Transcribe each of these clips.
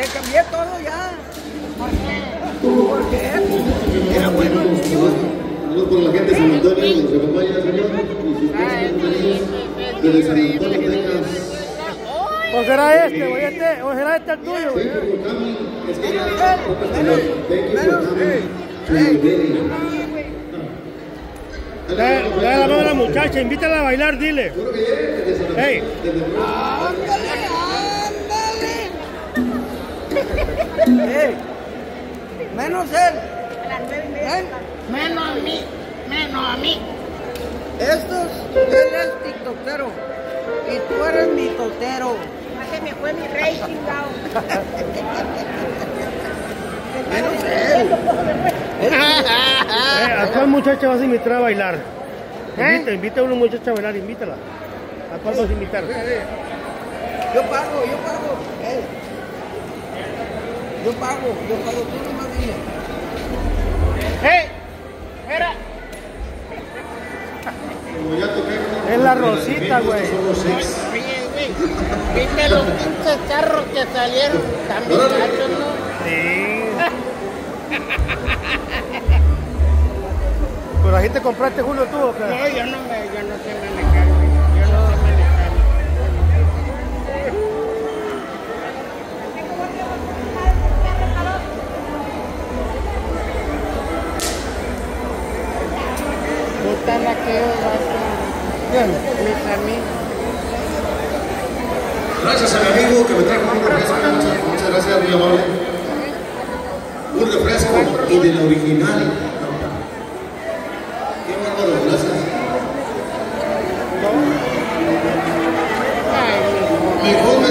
Le cambié todo ya. ¿Por qué? Era bueno el tío. Saludos por la gente de San Antonio, que nos acompaña, señor. Y sus casas bienvenidos desde San Antonio, Texas. ¿O será este, güey? Este, ¿O será este el tuyo, güey? Thank you for coming. Es que Thank you for coming to the wedding. Dale la mano a la muchacha, invítala a bailar, dile. Hey, Menos él. ¿Eh? Menos a mí, menos a mí. Estos, él es tiktokero. Y tú eres mi totero. Se me fue mi rey chingado. Menos él. eh, ¿a cuál muchacha vas a invitar a bailar? Invita, invita a una muchacha a bailar, invítala. ¿A cuál vas a invitar? Yo pago, yo pago. Yo pago, yo pago. Tú nomás dime. ¡Hey! Era. Como ya toqué, ¿no? Es la Rosita, güey. Oye. ¿Viste los pinches carros que salieron? También ¿no? Sí. Pero ahí te compraste Julio tú, ¿o qué? No, yo no, me, yo no sé manejar, La mis amigos. Gracias a mi amigo que me trajo un refresco. Muchas, muchas gracias, muy amable. Un refresco y del original. Qué bárbaro, gracias. Hijo me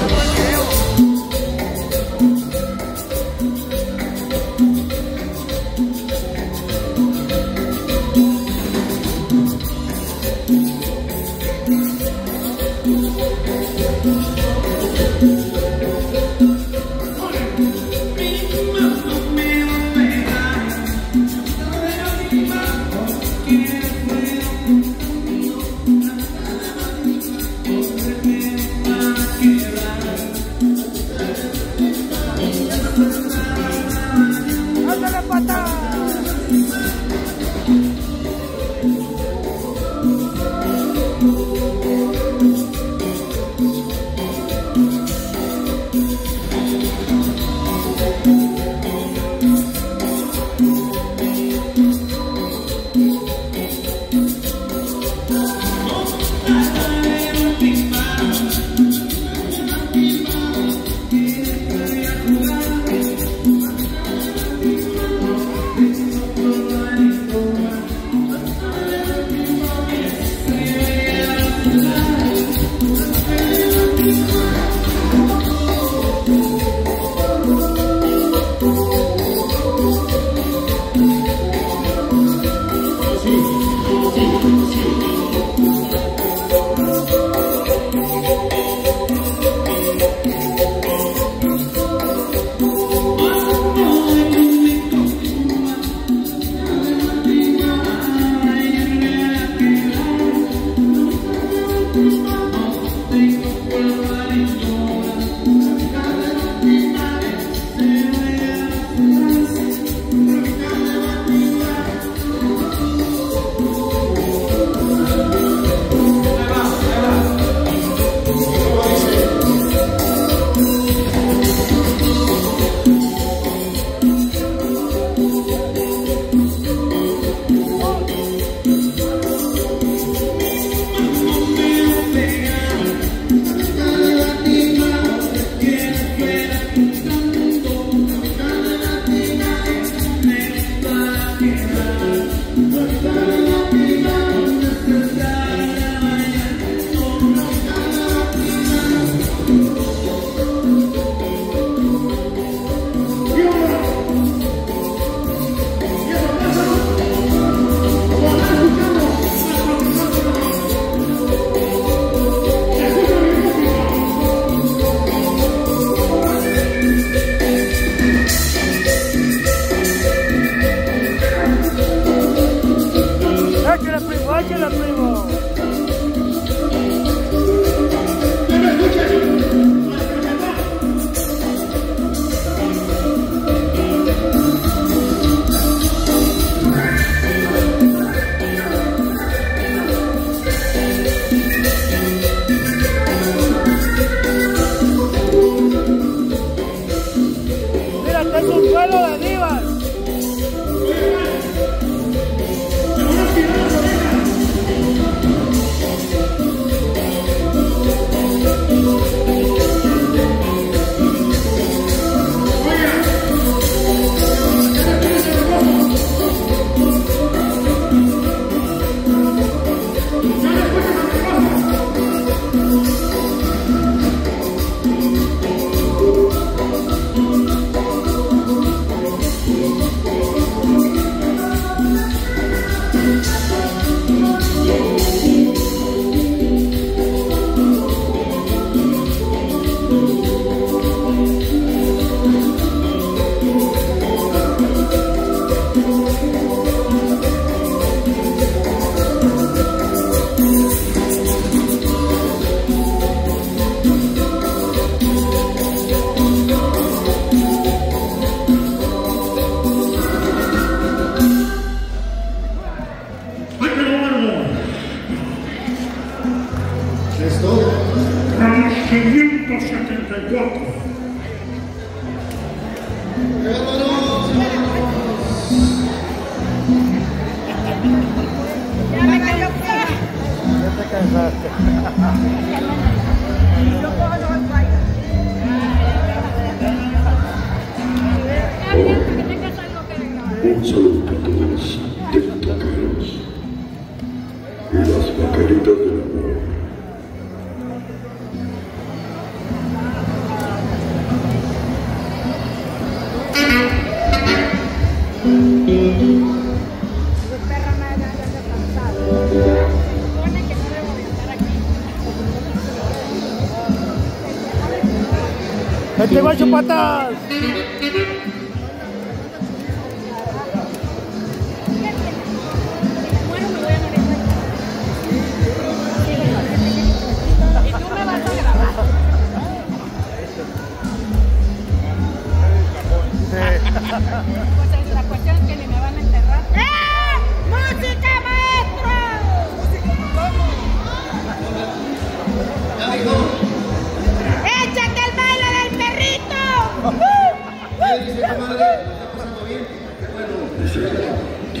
Mata!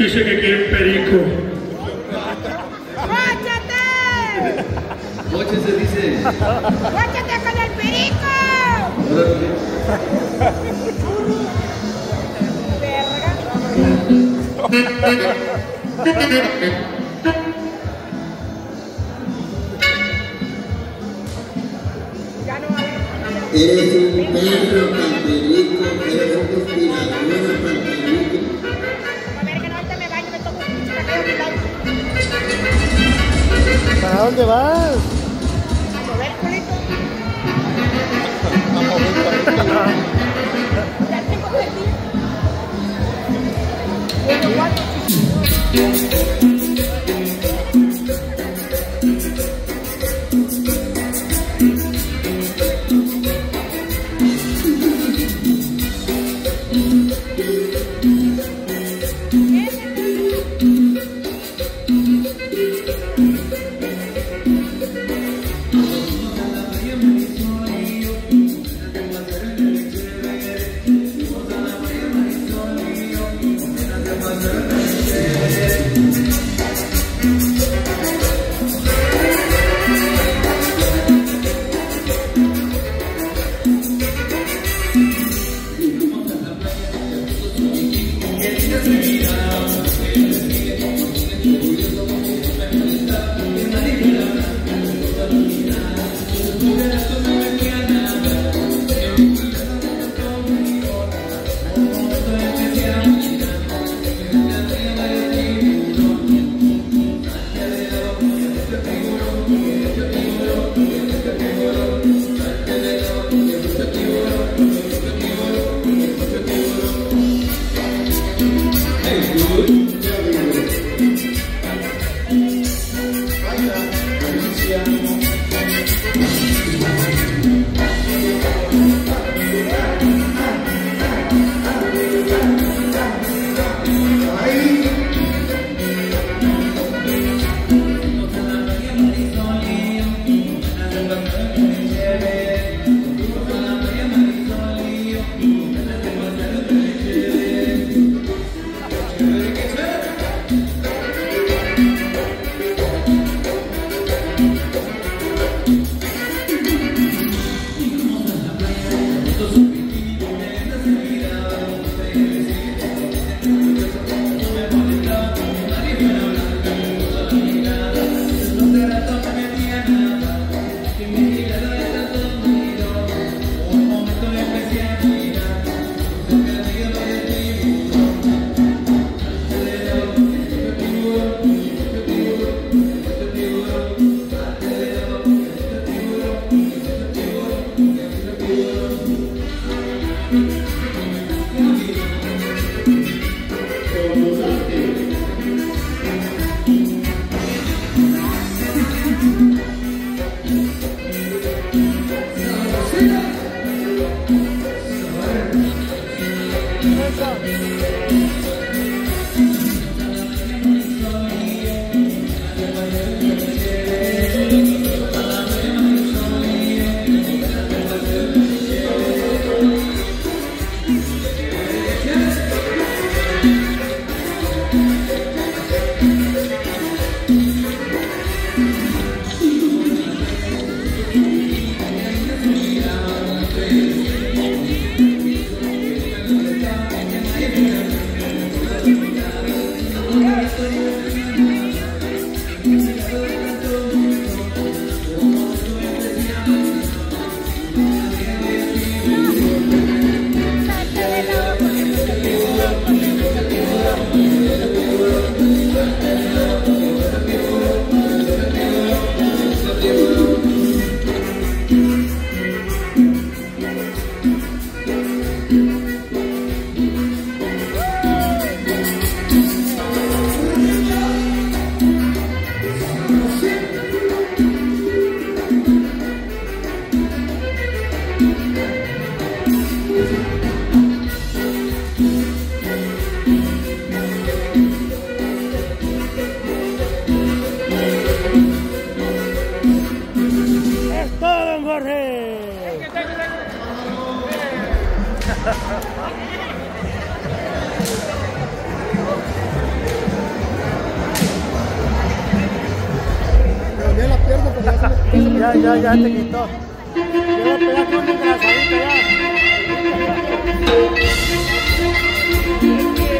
Dice que quieren perico. ¡Bóchate! Bóchate, dice. ¡Bóchate con el perico! ¡Verga! Ya la pierdo porque ya se me, ya, ya, ya te quitó. Ya le pegaste un engrasadito ya.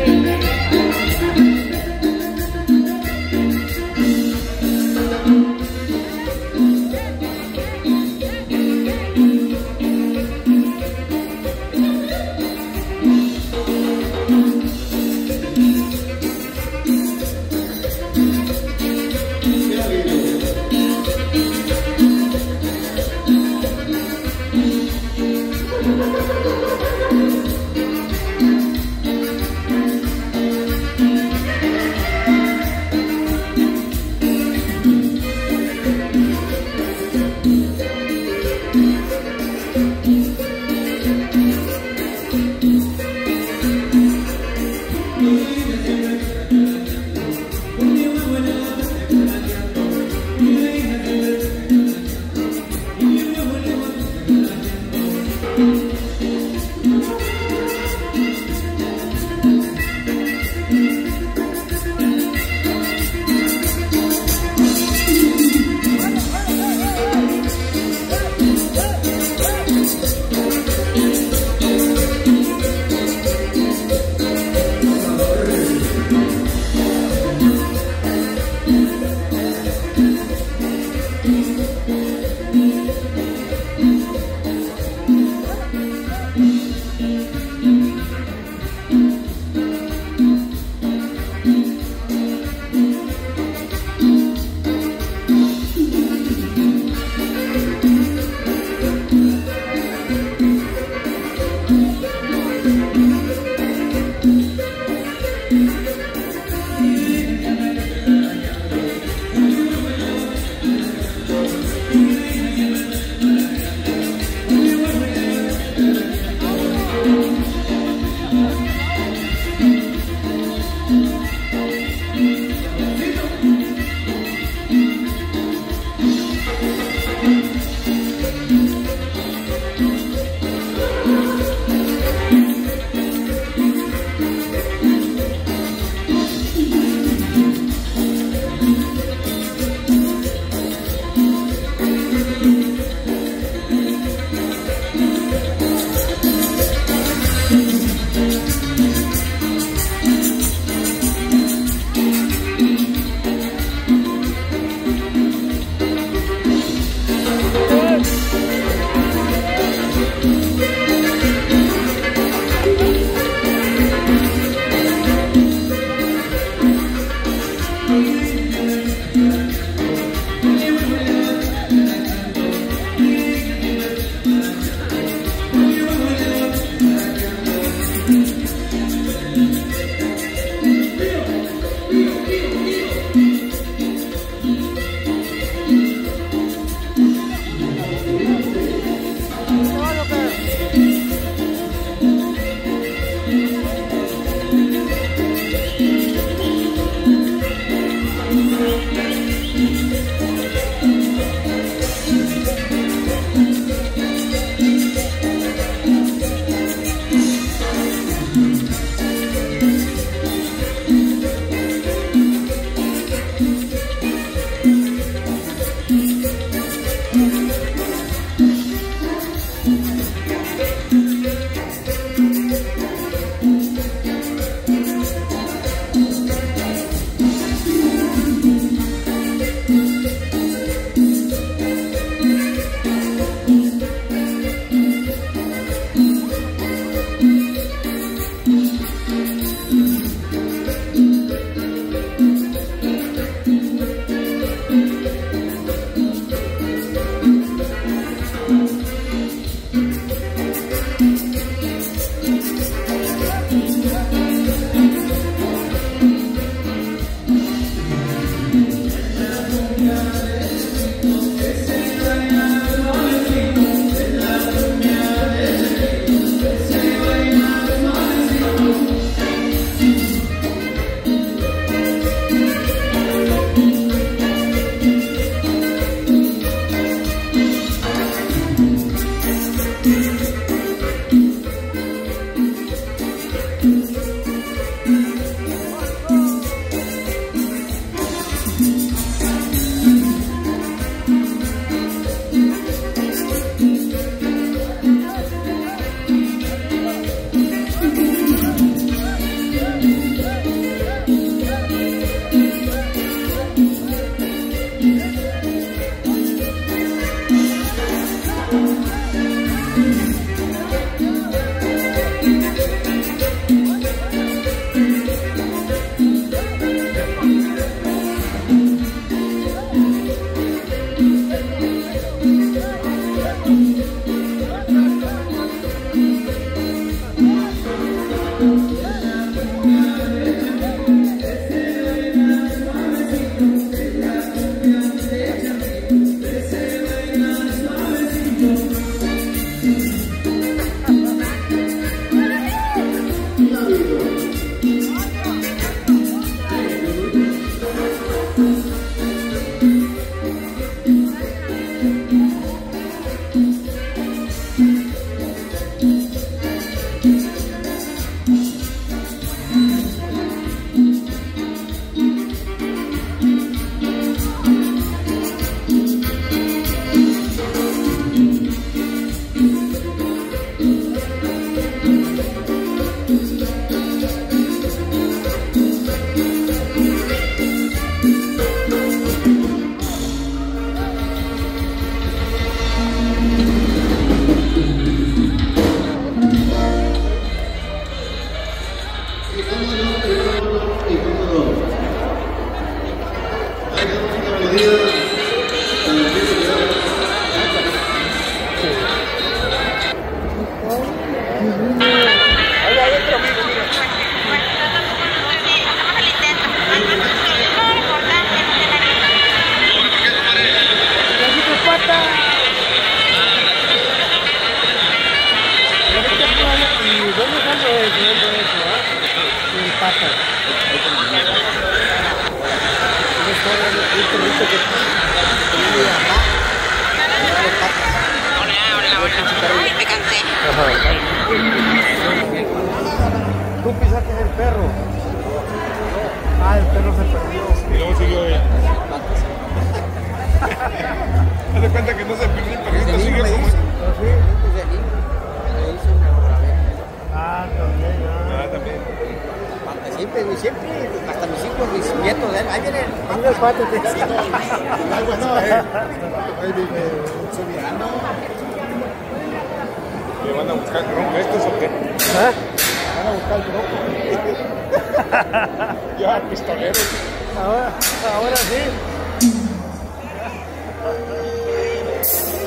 Ahora, ahora sí.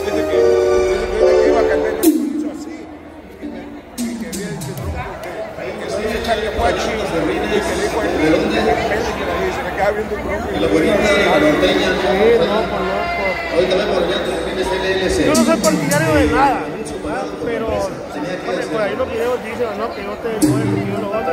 Que, que, que a cantar hizo así. Que, y que que, que que le que que ¿no? no. Yo no soy partidario de nada, pero por ahí los videos dicen ¿no? que yo te mueves y yo lo hago.